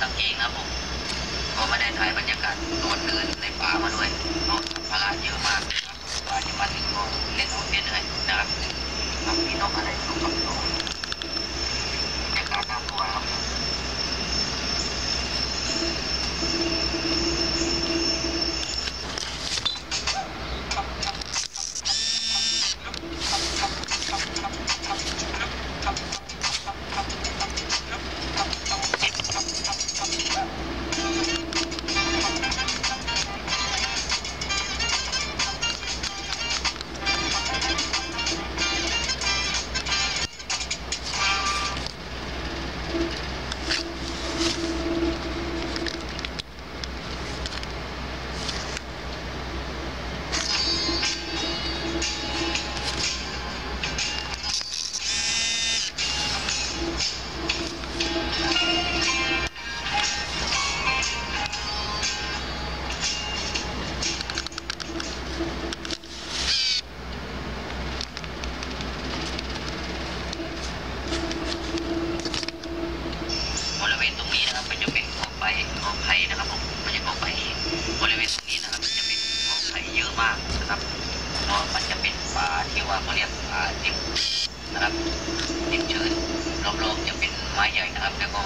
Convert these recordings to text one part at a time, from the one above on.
กางเกงนะผมก็ไม่ได้ถ่ายบรรยากาศตอนเดินในป่ามาด้วยเอาสัมภาระเยอะมากนะครับปลาจะมาถึงก็เล่นเอาเล่นเลยนะครับมีนกอะไร ว่าเขาเรียกดิมนะครับดิบชื้นรอบๆจะเป็นไม้ใหญ่นะครับ แล้วก็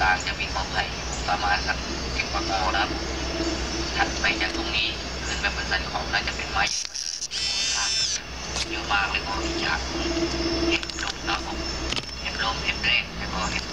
กลางจะมีกอไผ่ประมาณสักสิบกว่ากอนะครับถัดไปจากตรงนี้ขึ้นไปบนสันของน่าจะเป็นไม้เยอะมากเลยก็อยากเห็นลมนะครับเห็นลมเห็นแรงแล้วก็เห็น